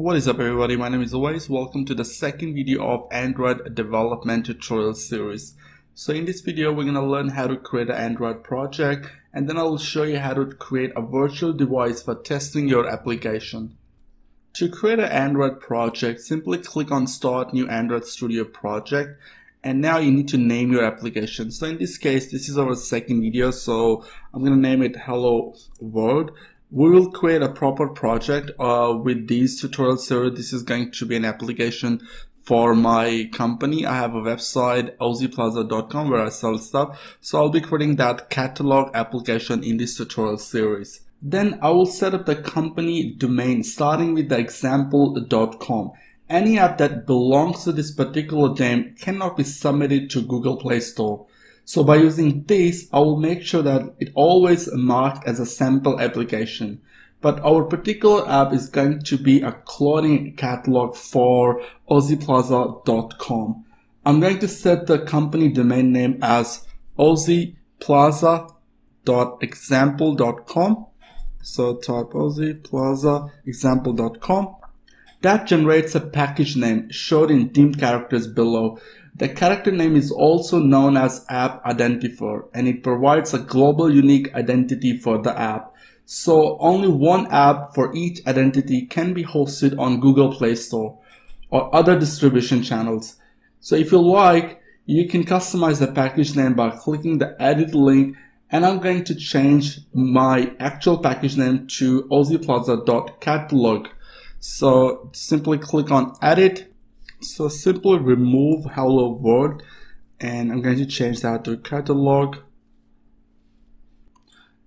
What is up everybody, my name is Awais. Welcome to the second video of Android development tutorial series. So in this video we're going to learn how to create an Android project and then I will show you how to create a virtual device for testing your application. To create an Android project, simply click on start new Android Studio project and now you need to name your application. So in this case, this is our second video, so I'm going to name it Hello World. We will create a proper project uh, with these tutorials. So this is going to be an application for my company. I have a website, aussieplaza.com where I sell stuff. So I'll be creating that catalog application in this tutorial series. Then I will set up the company domain starting with the example.com. Any app that belongs to this particular name cannot be submitted to Google Play Store. So by using this, I will make sure that it always marked as a sample application. But our particular app is going to be a clothing catalog for aussieplaza.com. I'm going to set the company domain name as aussieplaza.example.com so type Aussie Plaza example.com. That generates a package name showed in dim characters below. The character name is also known as app identifier and it provides a global unique identity for the app. So only one app for each identity can be hosted on Google Play Store or other distribution channels. So if you like, you can customize the package name by clicking the edit link and I'm going to change my actual package name to aussieplaza.catalog. So simply click on edit. So simply remove hello world and I'm going to change that to catalog.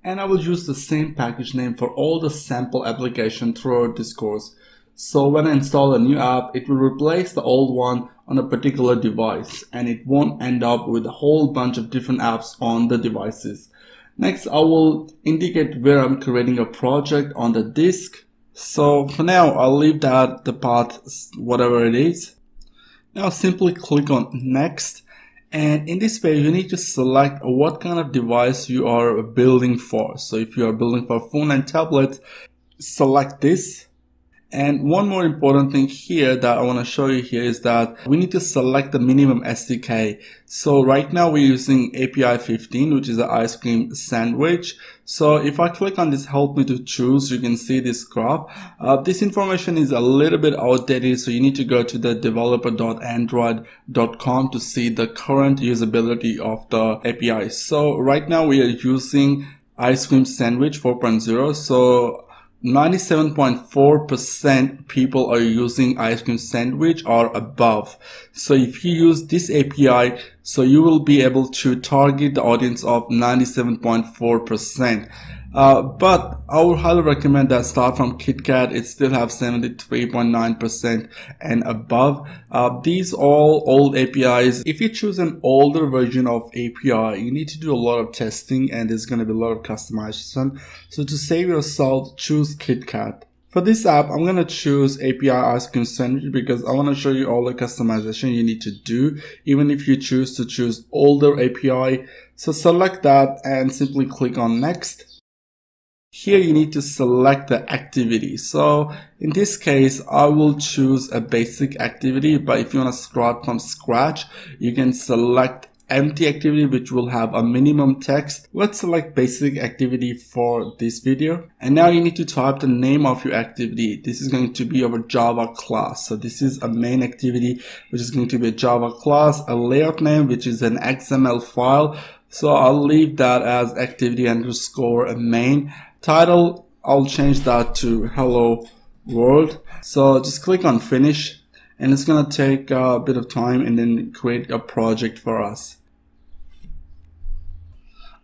And I will use the same package name for all the sample application throughout this course. So when I install a new app, it will replace the old one on a particular device and it won't end up with a whole bunch of different apps on the devices. Next, I will indicate where I'm creating a project on the disk. So for now, I'll leave that the path, whatever it is. Now simply click on next. And in this page, you need to select what kind of device you are building for. So if you are building for phone and tablet, select this and one more important thing here that I want to show you here is that we need to select the minimum SDK. So right now we're using API 15, which is an ice cream sandwich. So if I click on this help me to choose, you can see this graph. Uh, this information is a little bit outdated. So you need to go to the developer.android.com to see the current usability of the API. So right now we are using ice cream sandwich 4.0. So 97.4% people are using ice cream sandwich or above. So if you use this API, so you will be able to target the audience of 97.4%. Uh, but I would highly recommend that start from KitKat. It still have 73.9% and above. Uh, these all old APIs. If you choose an older version of API, you need to do a lot of testing and there's going to be a lot of customization. So to save yourself, choose KitKat. For this app, I'm going to choose API Cream Sandwich because I want to show you all the customization you need to do, even if you choose to choose older API. So select that and simply click on next. Here you need to select the activity. So in this case, I will choose a basic activity, but if you want to start from scratch, you can select empty activity which will have a minimum text. Let's select basic activity for this video. And now you need to type the name of your activity. This is going to be our Java class. So this is a main activity which is going to be a Java class, a layout name which is an XML file. So I'll leave that as activity underscore main title I'll change that to hello world so just click on finish and it's gonna take a bit of time and then create a project for us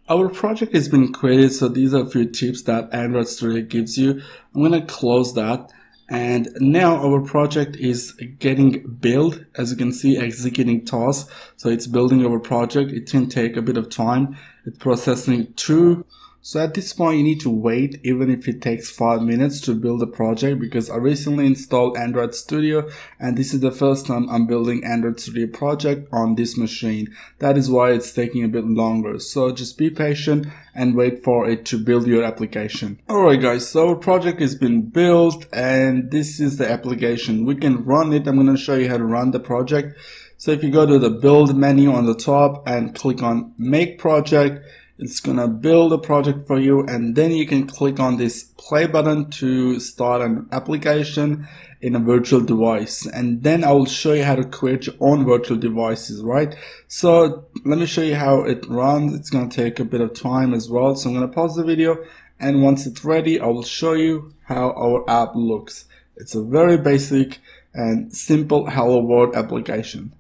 our project has been created so these are a few tips that Android Studio gives you. I'm gonna close that. And now our project is getting built. As you can see executing tasks. So it's building our project. It can take a bit of time. It's processing two So at this point, you need to wait even if it takes five minutes to build a project because I recently installed Android Studio and this is the first time I'm building Android Studio project on this machine. That is why it's taking a bit longer. So just be patient and wait for it to build your application. Alright guys, so project has been built and this is the application. We can run it. I'm going to show you how to run the project. So if you go to the build menu on the top and click on make project, it's gonna build a project for you and then you can click on this play button to start an application in a virtual device. And then I will show you how to create your own virtual devices right? So let me show you how it runs. It's gonna take a bit of time as well so I'm gonna pause the video and once it's ready I will show you how our app looks. It's a very basic and simple hello world application.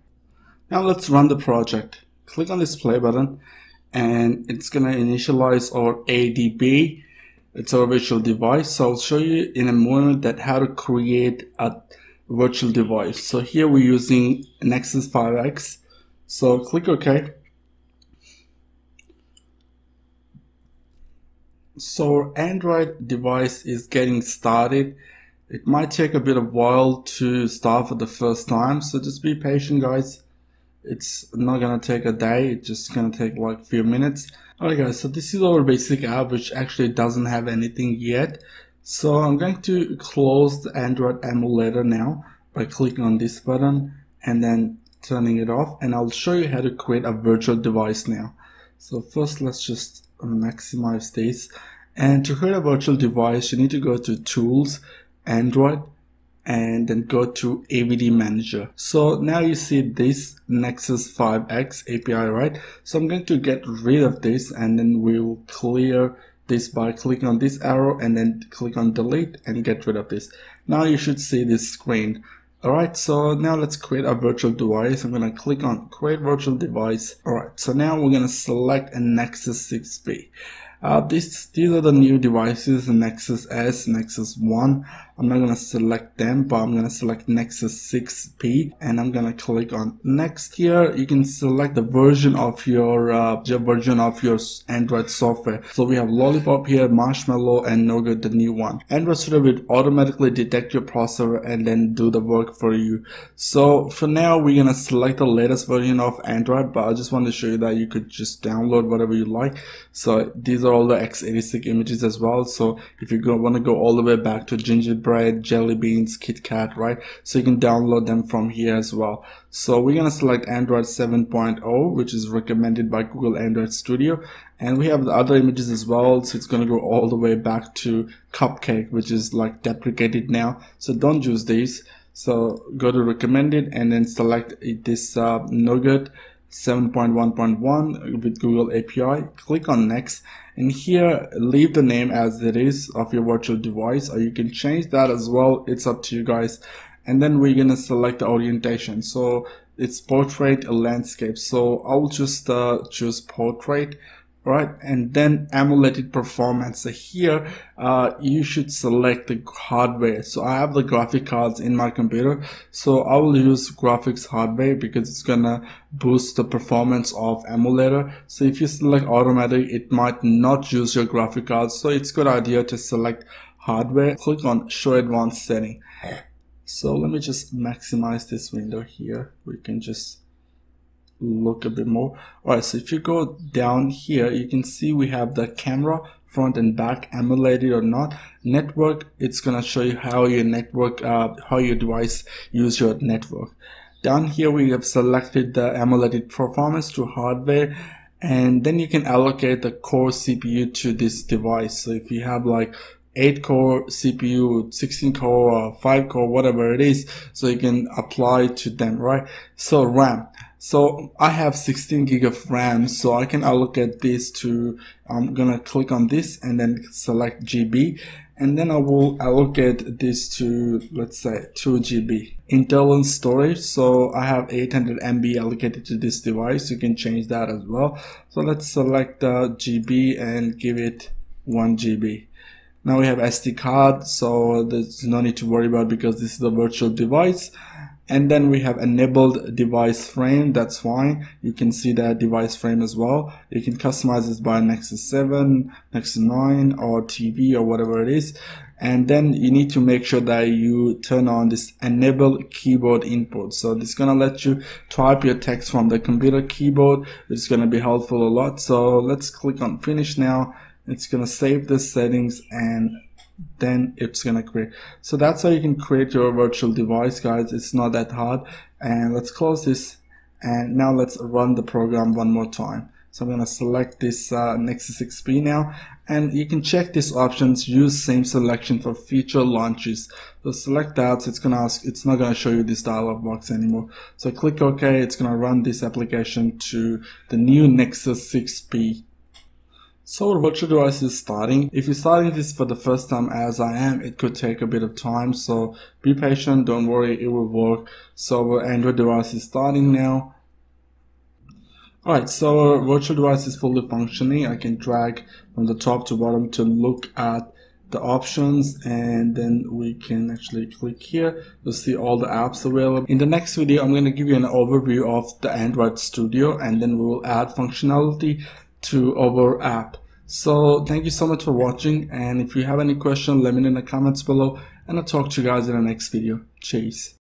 Now let's run the project. Click on this play button and it's gonna initialize our AVD it's our virtual device so I'll show you in a moment that how to create a virtual device. So here we're using Nexus 5X so click OK. So our Android device is getting started. It might take a bit of while to start for the first time so just be patient guys it's not gonna take a day it's just gonna take like few minutes. Alright guys so this is our basic app which actually doesn't have anything yet. So I'm going to close the Android emulator now by clicking on this button and then turning it off and I'll show you how to create a virtual device now. So first let's just maximize this. And to create a virtual device you need to go to tools Android and then go to AVD manager. So now you see this Nexus 5X API, right? So I'm going to get rid of this and then we'll clear this by clicking on this arrow and then click on delete and get rid of this. Now you should see this screen. Alright, so now let's create a virtual device. I'm going to click on create virtual device. Alright, so now we're going to select a Nexus 6P. Uh, this, these are the new devices, Nexus S, Nexus 1. I'm not going to select them, but I'm going to select Nexus 6P and I'm going to click on next here. You can select the version of your, uh, version of your Android software. So we have Lollipop here, Marshmallow and Nougat, the new one. Android Studio will automatically detect your processor and then do the work for you. So for now, we're going to select the latest version of Android, but I just want to show you that you could just download whatever you like. So these are all the x86 images as well. So if you want to go all the way back to gingerbread bread, jelly beans, KitKat, right? So you can download them from here as well. So we're going to select Android 7.0, which is recommended by Google Android Studio. And we have the other images as well. So it's going to go all the way back to Cupcake, which is like deprecated now. So don't use these. So go to recommended and then select this uh, Nougat 7.1.1 with Google API. Click on next and here leave the name as it is of your virtual device or you can change that as well. It's up to you guys. And then we're going to select the orientation. So it's portrait landscape. So I'll just uh, choose portrait right? And then emulated performance so here uh, you should select the hardware. So I have the graphic cards in my computer. So I will use graphics hardware because it's gonna boost the performance of emulator so if you select automatic it might not use your graphic cards. So it's good idea to select hardware. Click on show advanced setting. So let me just maximize this window here. We can just look a bit more. All right, so if you go down here, you can see we have the camera front and back emulated or not. Network, it's gonna show you how your network, uh, how your device use your network. Down here, we have selected the emulated performance to hardware and then you can allocate the core CPU to this device. So if you have like 8 core CPU, 16 core, or 5 core, whatever it is, so you can apply to them, right? So RAM. So I have 16 gig of RAM, so I can allocate this to, I'm gonna click on this and then select GB, and then I will allocate this to, let's say 2 GB. Internal storage, so I have 800 MB allocated to this device, you can change that as well. So let's select GB and give it 1 GB. Now we have SD card, so there's no need to worry about because this is a virtual device and then we have enabled device frame that's fine you can see that device frame as well. You can customize this by nexus 7 nexus 9 or tv or whatever it is. And then you need to make sure that you turn on this enable keyboard input. So this is gonna let you type your text from the computer keyboard. It's gonna be helpful a lot. So let's click on finish now. It's gonna save the settings and then it's gonna create so that's how you can create your virtual device guys. It's not that hard. And let's close this. And now let's run the program one more time. So I'm to select this uh, Nexus 6P now. And you can check these options. Use same selection for future launches. So select that. So it's to ask it's not to show you this dialog box anymore. So click OK. It's to run this application to the new Nexus 6P so virtual device is starting. If you're starting this for the first time as I am, it could take a bit of time. So be patient, don't worry, it will work. So our Android device is starting now. Alright, so our virtual device is fully functioning. I can drag from the top to bottom to look at the options and then we can actually click here to see all the apps available. In the next video, I'm going to give you an overview of the Android Studio and then we will add functionality to our app. So thank you so much for watching and if you have any question, let me know in the comments below and I'll talk to you guys in the next video. Cheers.